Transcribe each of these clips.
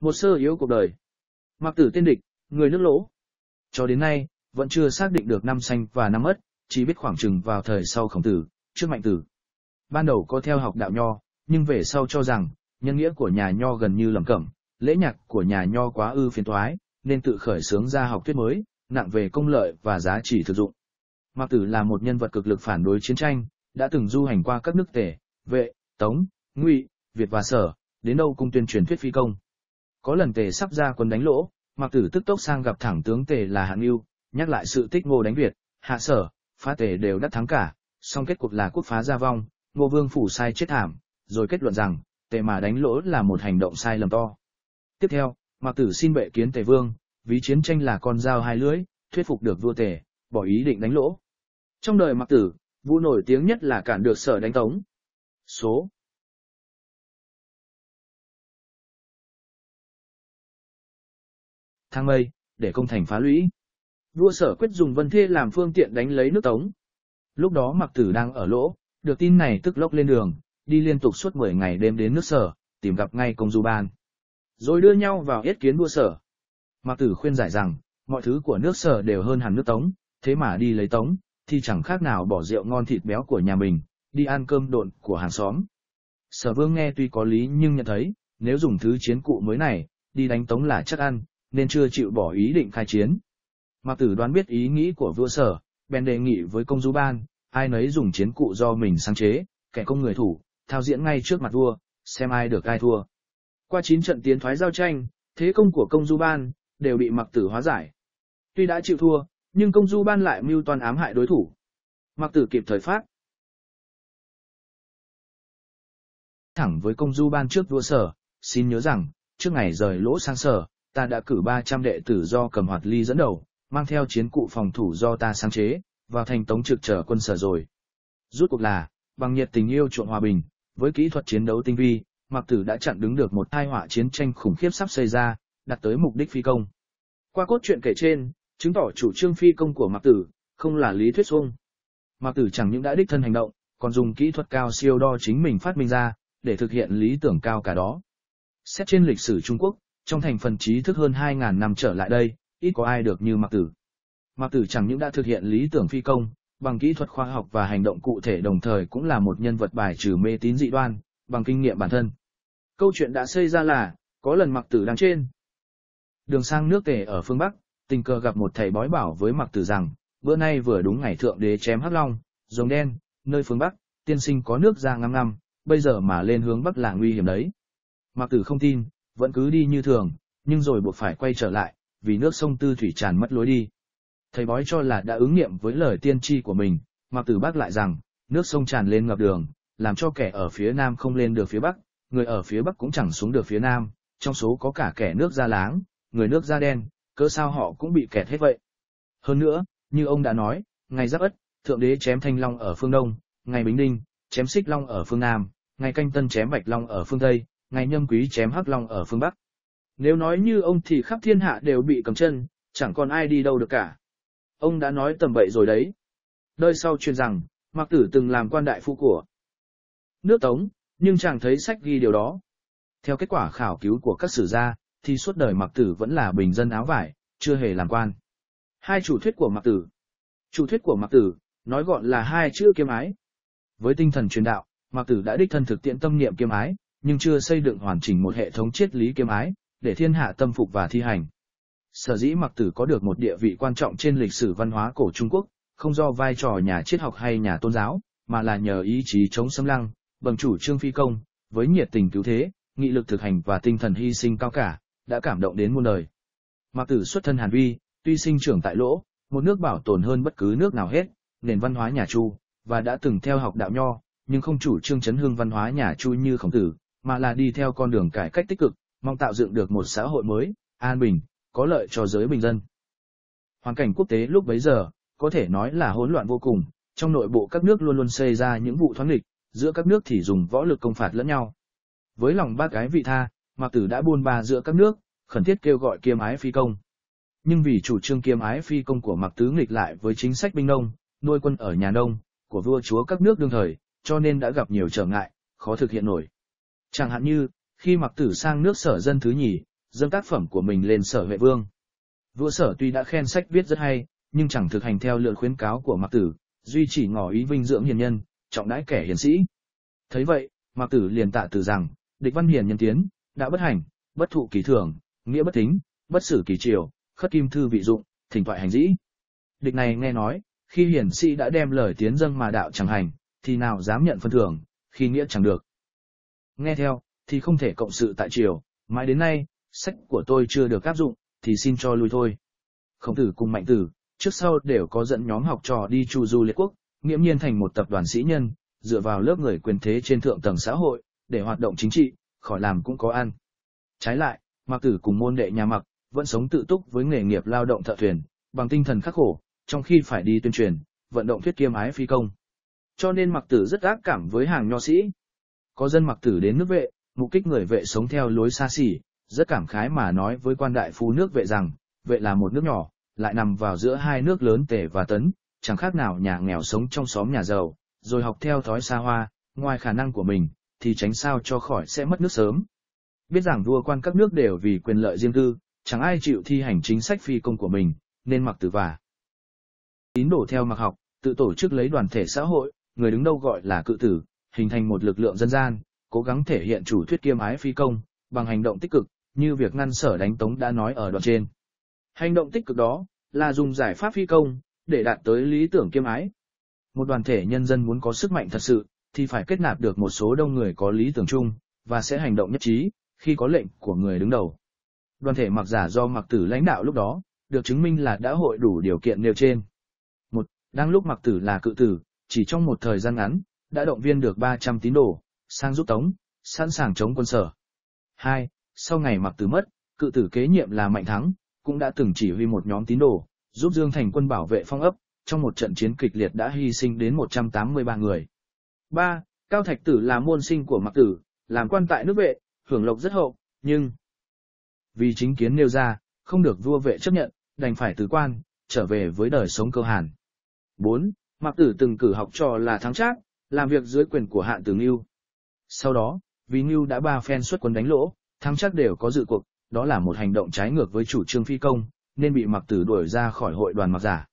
Một sơ yếu cuộc đời. Mặc tử tên địch, người nước lỗ. Cho đến nay, vẫn chưa xác định được năm sanh và năm mất, chỉ biết khoảng chừng vào thời sau khổng tử, trước mạnh tử. Ban đầu có theo học đạo nho, nhưng về sau cho rằng, nhân nghĩa của nhà nho gần như lầm cẩm, lễ nhạc của nhà nho quá ư phiền toái, nên tự khởi xướng ra học thuyết mới, nặng về công lợi và giá trị thực dụng. Mạc Tử là một nhân vật cực lực phản đối chiến tranh, đã từng du hành qua các nước tể, vệ, tống, ngụy, Việt và sở, đến đâu cũng tuyên truyền thuyết phi công. Có lần tề sắp ra quân đánh lỗ, mặc Tử tức tốc sang gặp thẳng tướng tề là Hạng ưu, nhắc lại sự tích ngô đánh Việt, hạ sở, phá tề đều đắc thắng cả, song kết cục là quốc phá gia vong, ngô vương phủ sai chết thảm, rồi kết luận rằng, tề mà đánh lỗ là một hành động sai lầm to. Tiếp theo, mặc Tử xin bệ kiến tề vương, vì chiến tranh là con dao hai lưỡi, thuyết phục được vua tề, bỏ ý định đánh lỗ. Trong đời mặc Tử, vũ nổi tiếng nhất là cản được sở đánh tống. Số thang mây, để công thành phá lũy. Vua sở quyết dùng vân thê làm phương tiện đánh lấy nước tống. Lúc đó mặc tử đang ở lỗ, được tin này tức lốc lên đường, đi liên tục suốt 10 ngày đêm đến nước sở, tìm gặp ngay công du ban. Rồi đưa nhau vào yết kiến vua sở. Mặc tử khuyên giải rằng, mọi thứ của nước sở đều hơn hẳn nước tống, thế mà đi lấy tống, thì chẳng khác nào bỏ rượu ngon thịt béo của nhà mình, đi ăn cơm độn của hàng xóm. Sở vương nghe tuy có lý nhưng nhận thấy, nếu dùng thứ chiến cụ mới này, đi đánh tống là chắc ăn, nên chưa chịu bỏ ý định khai chiến. Mạc Tử đoán biết ý nghĩ của vua sở, bèn đề nghị với công du ban, ai nấy dùng chiến cụ do mình sáng chế, kẻ công người thủ, thao diễn ngay trước mặt vua, xem ai được ai thua. Qua 9 trận tiến thoái giao tranh, thế công của công du ban, đều bị Mạc Tử hóa giải. Tuy đã chịu thua, nhưng công du ban lại mưu toàn ám hại đối thủ. Mạc Tử kịp thời phát. Thẳng với công du ban trước vua sở, xin nhớ rằng, trước ngày rời lỗ sang sở, ta đã cử 300 đệ tử do cầm hoạt ly dẫn đầu, mang theo chiến cụ phòng thủ do ta sáng chế, vào thành tống trực trở quân sở rồi. Rút cuộc là, bằng nhiệt tình yêu chuộng hòa bình, với kỹ thuật chiến đấu tinh vi, Mạc Tử đã chặn đứng được một tai họa chiến tranh khủng khiếp sắp xảy ra, đặt tới mục đích phi công. Qua cốt truyện kể trên, chứng tỏ chủ trương phi công của Mạc Tử, không là lý thuyết xuông. Mạc Tử chẳng những đã đích thân hành động, còn dùng kỹ thuật cao siêu đo chính mình phát minh ra, để thực hiện lý tưởng cao cả đó. Xét trên lịch sử Trung Quốc, trong thành phần trí thức hơn 2.000 năm trở lại đây, ít có ai được như Mạc Tử. Mạc Tử chẳng những đã thực hiện lý tưởng phi công, bằng kỹ thuật khoa học và hành động cụ thể đồng thời cũng là một nhân vật bài trừ mê tín dị đoan, bằng kinh nghiệm bản thân. Câu chuyện đã xây ra là, có lần Mạc Tử đang trên. Đường sang nước tề ở phương Bắc, tình cờ gặp một thầy bói bảo với Mạc Tử rằng, bữa nay vừa đúng ngày thượng đế chém hắc long, rồng đen, nơi phương Bắc, tiên sinh có nước ra ngăm ngăm, bây giờ mà lên hướng Bắc là nguy hiểm đấy. Mạc Tử không tin, vẫn cứ đi như thường, nhưng rồi buộc phải quay trở lại, vì nước sông Tư Thủy tràn mất lối đi. Thầy bói cho là đã ứng nghiệm với lời tiên tri của mình, mà từ bác lại rằng, nước sông tràn lên ngập đường, làm cho kẻ ở phía nam không lên được phía bắc, người ở phía bắc cũng chẳng xuống được phía nam, trong số có cả kẻ nước da láng, người nước da đen, cớ sao họ cũng bị kẹt hết vậy. Hơn nữa, như ông đã nói, ngày giáp ất, thượng đế chém thanh long ở phương đông, ngày bính đinh, chém xích long ở phương nam, ngày canh tân chém bạch long ở phương tây, ngày nhâm quý chém hắc long ở phương Bắc. Nếu nói như ông thì khắp thiên hạ đều bị cầm chân, chẳng còn ai đi đâu được cả. Ông đã nói tầm bậy rồi đấy. Đời sau truyền rằng, Mạc Tử từng làm quan đại phu của nước Tống, nhưng chẳng thấy sách ghi điều đó. Theo kết quả khảo cứu của các sử gia, thì suốt đời Mạc Tử vẫn là bình dân áo vải, chưa hề làm quan. Hai chủ thuyết của Mạc Tử Chủ thuyết của Mạc Tử, nói gọn là hai chữ kiêm ái. Với tinh thần truyền đạo, Mạc Tử đã đích thân thực tiễn tâm niệm kiêm ái, nhưng chưa xây dựng hoàn chỉnh một hệ thống triết lý kiêm ái, để thiên hạ tâm phục và thi hành. Sở dĩ Mặc Tử có được một địa vị quan trọng trên lịch sử văn hóa cổ Trung Quốc, không do vai trò nhà triết học hay nhà tôn giáo, mà là nhờ ý chí chống xâm lăng, bằng chủ trương phi công, với nhiệt tình cứu thế, nghị lực thực hành và tinh thần hy sinh cao cả, đã cảm động đến muôn đời. Mặc Tử xuất thân Hàn Vi, tuy sinh trưởng tại Lỗ, một nước bảo tồn hơn bất cứ nước nào hết, nền văn hóa nhà Chu, và đã từng theo học đạo nho, nhưng không chủ trương chấn hương văn hóa nhà Chu như Khổng Tử, mà là đi theo con đường cải cách tích cực, mong tạo dựng được một xã hội mới, an bình, có lợi cho giới bình dân. Hoàn cảnh quốc tế lúc bấy giờ, có thể nói là hỗn loạn vô cùng, trong nội bộ các nước luôn luôn xây ra những vụ thoáng nghịch, giữa các nước thì dùng võ lực công phạt lẫn nhau. Với lòng ba cái vị tha, Mạc Tử đã buôn ba giữa các nước, khẩn thiết kêu gọi kiêm ái phi công. Nhưng vì chủ trương kiêm ái phi công của Mạc Tứ nghịch lại với chính sách binh nông, nuôi quân ở nhà nông, của vua chúa các nước đương thời, cho nên đã gặp nhiều trở ngại, khó thực hiện nổi. Chẳng hạn như, khi mặc tử sang nước sở dân thứ nhì, dâng tác phẩm của mình lên sở Huệ Vương. Vua sở tuy đã khen sách viết rất hay, nhưng chẳng thực hành theo lượn khuyến cáo của Mặc Tử, duy chỉ ngỏ ý vinh dưỡng hiền nhân, trọng đãi kẻ hiền sĩ. Thấy vậy, Mặc Tử liền tạ từ rằng, địch văn hiền nhân tiến, đã bất hành, bất thụ kỳ thưởng, nghĩa bất tính, bất xử kỳ triều, khất kim thư vị dụng, thỉnh thoại hành dĩ. Địch này nghe nói, khi hiển sĩ đã đem lời tiến dâng mà đạo chẳng hành, thì nào dám nhận phân thưởng, khi nghĩa chẳng được. Nghe theo, thì không thể cộng sự tại triều, mãi đến nay, sách của tôi chưa được áp dụng, thì xin cho lui thôi. Khổng tử cùng mạnh tử, trước sau đều có dẫn nhóm học trò đi chu du liệt quốc, nghiễm nhiên thành một tập đoàn sĩ nhân, dựa vào lớp người quyền thế trên thượng tầng xã hội, để hoạt động chính trị, khỏi làm cũng có ăn. Trái lại, Mạc Tử cùng môn đệ nhà Mặc, vẫn sống tự túc với nghề nghiệp lao động thợ thuyền, bằng tinh thần khắc khổ, trong khi phải đi tuyên truyền, vận động thuyết kiêm ái phi công. Cho nên Mạc Tử rất ác cảm với hàng nho sĩ. Có dân mặc Tử đến nước vệ, mục kích người vệ sống theo lối xa xỉ, rất cảm khái mà nói với quan đại phu nước vệ rằng, vệ là một nước nhỏ, lại nằm vào giữa hai nước lớn tể và tấn, chẳng khác nào nhà nghèo sống trong xóm nhà giàu, rồi học theo thói xa hoa, ngoài khả năng của mình, thì tránh sao cho khỏi sẽ mất nước sớm. Biết rằng vua quan các nước đều vì quyền lợi riêng tư, chẳng ai chịu thi hành chính sách phi công của mình, nên mặc tử và Tín đổ theo mặc học, tự tổ chức lấy đoàn thể xã hội, người đứng đâu gọi là cự tử, hình thành một lực lượng dân gian, cố gắng thể hiện chủ thuyết kiêm ái phi công, bằng hành động tích cực, như việc ngăn sở đánh tống đã nói ở đoạn trên. Hành động tích cực đó, là dùng giải pháp phi công, để đạt tới lý tưởng kiêm ái. Một đoàn thể nhân dân muốn có sức mạnh thật sự, thì phải kết nạp được một số đông người có lý tưởng chung, và sẽ hành động nhất trí, khi có lệnh của người đứng đầu. Đoàn thể mặc giả do mặc tử lãnh đạo lúc đó, được chứng minh là đã hội đủ điều kiện nêu trên. Một, đang lúc mặc tử là cự tử, chỉ trong một thời gian ngắn, đã động viên được 300 tín đồ, sang giúp tống, sẵn sàng chống quân sở. Hai, sau ngày mặc tử mất, cự tử kế nhiệm là Mạnh Thắng, cũng đã từng chỉ huy một nhóm tín đồ, giúp Dương Thành quân bảo vệ phong ấp, trong một trận chiến kịch liệt đã hy sinh đến 183 người. 3. Cao Thạch Tử là môn sinh của Mạc Tử, làm quan tại nước vệ, hưởng lộc rất hậu, nhưng vì chính kiến nêu ra, không được vua vệ chấp nhận, đành phải từ quan, trở về với đời sống cơ hàn. 4. Mạc Tử từng cử học trò là thắng trác, làm việc dưới quyền của hạn tử Ngưu. Sau đó, vì Ngưu đã ba phen xuất quân đánh lỗ, thắng chắc đều có dự cuộc, đó là một hành động trái ngược với chủ trương phi công, nên bị Mạc Tử đuổi ra khỏi hội đoàn Mạc Giả.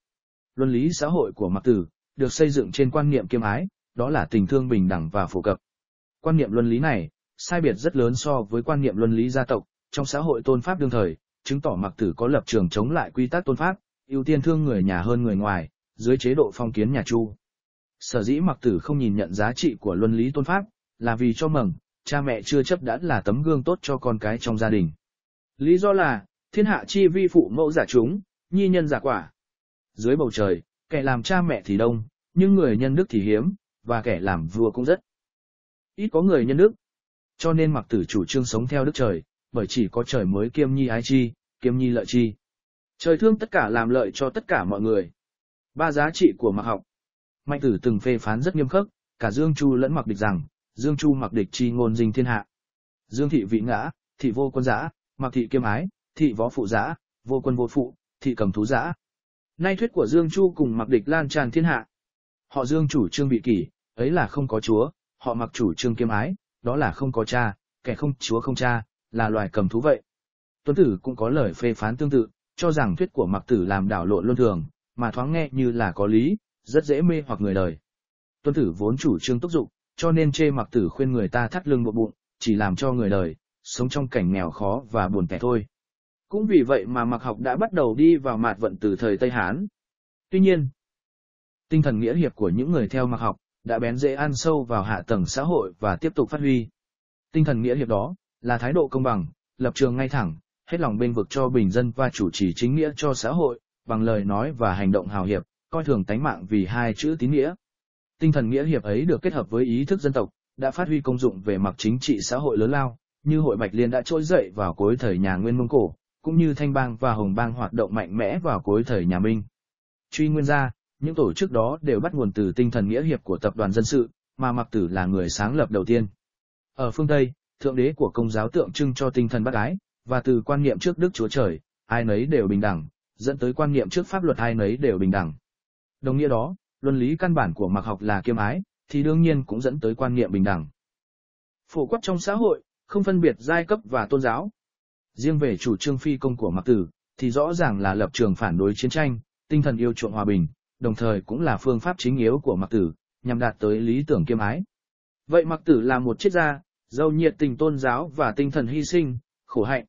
Luân lý xã hội của Mạc Tử được xây dựng trên quan niệm kiêm ái, đó là tình thương bình đẳng và phổ cập. Quan niệm luân lý này, sai biệt rất lớn so với quan niệm luân lý gia tộc, trong xã hội tôn pháp đương thời, chứng tỏ Mạc Tử có lập trường chống lại quy tắc tôn pháp, ưu tiên thương người nhà hơn người ngoài, dưới chế độ phong kiến nhà Chu. Sở dĩ mặc Tử không nhìn nhận giá trị của luân lý tôn pháp, là vì cho mừng, cha mẹ chưa chấp đã là tấm gương tốt cho con cái trong gia đình. Lý do là, thiên hạ chi vi phụ mẫu giả chúng, nhi nhân giả quả. Dưới bầu trời, kẻ làm cha mẹ thì đông, nhưng người nhân đức thì hiếm, và kẻ làm vua cũng rất. Ít có người nhân đức. Cho nên mặc tử chủ trương sống theo đức trời, bởi chỉ có trời mới kiêm nhi ái chi, kiêm nhi lợi chi. Trời thương tất cả làm lợi cho tất cả mọi người. Ba giá trị của mặc học. Mạnh tử từng phê phán rất nghiêm khắc, cả Dương Chu lẫn mặc địch rằng, Dương Chu mặc địch chi ngôn dinh thiên hạ. Dương thị vị ngã, thị vô quân giã, mặc thị kiêm ái, thị võ phụ giã, vô quân vô phụ, thị cầm thú giã. Nay thuyết của Dương Chu cùng mặc địch lan tràn thiên hạ. Họ Dương chủ trương bị kỷ, ấy là không có chúa, họ mặc chủ trương kiêm ái, đó là không có cha, kẻ không chúa không cha, là loài cầm thú vậy. Tuấn Tử cũng có lời phê phán tương tự, cho rằng thuyết của mặc tử làm đảo lộn luân thường, mà thoáng nghe như là có lý, rất dễ mê hoặc người đời. Tuân Tử vốn chủ trương túc dụng, cho nên chê mặc tử khuyên người ta thắt lưng bộ bụng, chỉ làm cho người đời, sống trong cảnh nghèo khó và buồn tẻ thôi. Cũng vì vậy mà mặc học đã bắt đầu đi vào mạt vận từ thời Tây Hán. Tuy nhiên, tinh thần nghĩa hiệp của những người theo mặc học, đã bén dễ ăn sâu vào hạ tầng xã hội và tiếp tục phát huy. Tinh thần nghĩa hiệp đó, là thái độ công bằng, lập trường ngay thẳng, hết lòng bên vực cho bình dân và chủ trì chính nghĩa cho xã hội, bằng lời nói và hành động hào hiệp, coi thường tánh mạng vì hai chữ tín nghĩa. Tinh thần nghĩa hiệp ấy được kết hợp với ý thức dân tộc, đã phát huy công dụng về mặt chính trị xã hội lớn lao, như hội Bạch Liên đã trỗi dậy vào cuối thời nhà Nguyên Mông Cổ, cũng như Thanh Bang và Hồng Bang hoạt động mạnh mẽ vào cuối thời nhà Minh. Truy nguyên ra, những tổ chức đó đều bắt nguồn từ tinh thần nghĩa hiệp của tập đoàn dân sự, mà Mạc Tử là người sáng lập đầu tiên. Ở phương Tây, thượng đế của công giáo tượng trưng cho tinh thần bác ái, và từ quan niệm trước Đức Chúa Trời, ai nấy đều bình đẳng, dẫn tới quan niệm trước pháp luật ai nấy đều bình đẳng. Đồng nghĩa đó, luân lý căn bản của mặc học là kiêm ái, thì đương nhiên cũng dẫn tới quan niệm bình đẳng. Phổ quát trong xã hội, không phân biệt giai cấp và tôn giáo. Riêng về chủ trương phi công của Mạc Tử, thì rõ ràng là lập trường phản đối chiến tranh, tinh thần yêu chuộng hòa bình, đồng thời cũng là phương pháp chính yếu của Mạc Tử, nhằm đạt tới lý tưởng kiêm ái. Vậy Mạc Tử là một triết gia, giàu nhiệt tình tôn giáo và tinh thần hy sinh, khổ hạnh,